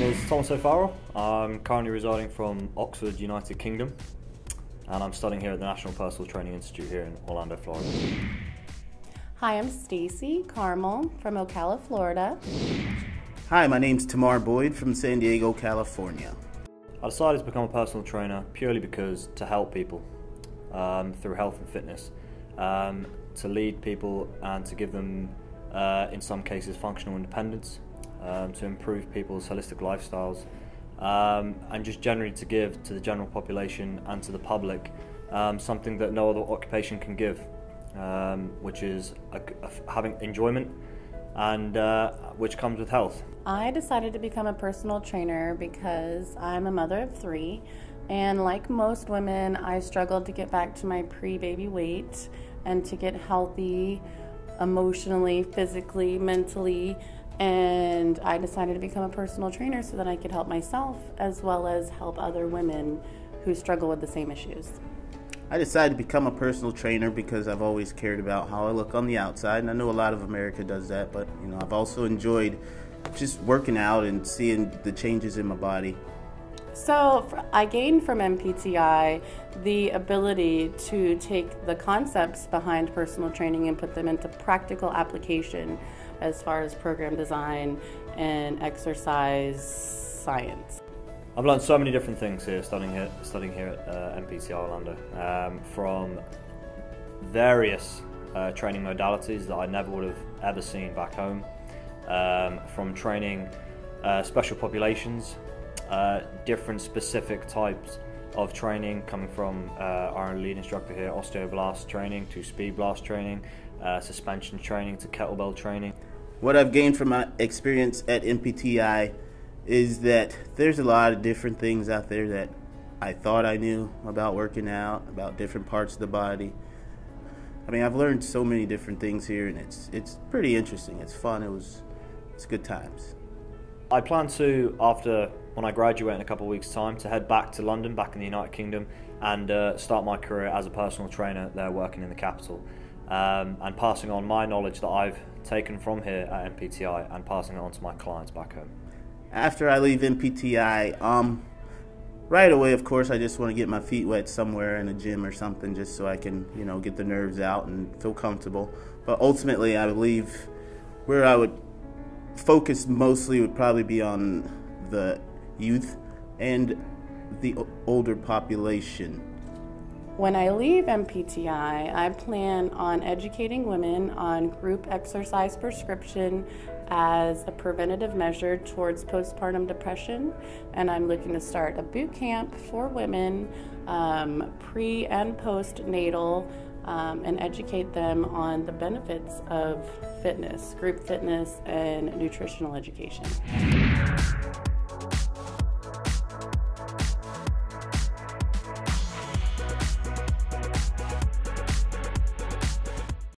Alfonso Farrell. I'm currently residing from Oxford, United Kingdom, and I'm studying here at the National Personal Training Institute here in Orlando, Florida. Hi, I'm Stacy Carmel from Ocala, Florida. Hi, my name's Tamar Boyd from San Diego, California. I decided to become a personal trainer purely because to help people um, through health and fitness, um, to lead people and to give them, uh, in some cases, functional independence, um, to improve people's holistic lifestyles, um, and just generally to give to the general population and to the public um, something that no other occupation can give, um, which is a, a, having enjoyment and uh, which comes with health. I decided to become a personal trainer because I'm a mother of three, and like most women, I struggled to get back to my pre baby weight and to get healthy emotionally, physically, mentally. And I decided to become a personal trainer so that I could help myself as well as help other women who struggle with the same issues. I decided to become a personal trainer because I've always cared about how I look on the outside, and I know a lot of America does that, but you know, I've also enjoyed just working out and seeing the changes in my body. So, I gained from NPTI the ability to take the concepts behind personal training and put them into practical application as far as program design and exercise science. I've learned so many different things here studying here, studying here at uh, NPTI Orlando, um, from various uh, training modalities that I never would have ever seen back home, um, from training uh, special populations, uh, different specific types of training coming from uh, our lead instructor here, osteoblast training to speed blast training, uh, suspension training to kettlebell training. What I've gained from my experience at NPTI is that there's a lot of different things out there that I thought I knew about working out, about different parts of the body. I mean, I've learned so many different things here, and it's it's pretty interesting. It's fun. It was it's good times. I plan to after when I graduate in a couple of weeks' time to head back to London, back in the United Kingdom, and uh, start my career as a personal trainer there, working in the capital, um, and passing on my knowledge that I've taken from here at NPTI and passing it on to my clients back home after I leave NPTI, um, right away, of course, I just want to get my feet wet somewhere in a gym or something, just so I can, you know, get the nerves out and feel comfortable. But ultimately, I believe where I would focus mostly would probably be on the youth and the older population. When I leave NPTI, I plan on educating women on group exercise prescription as a preventative measure towards postpartum depression, and I'm looking to start a boot camp for women um, pre and postnatal um, and educate them on the benefits of fitness, group fitness, and nutritional education.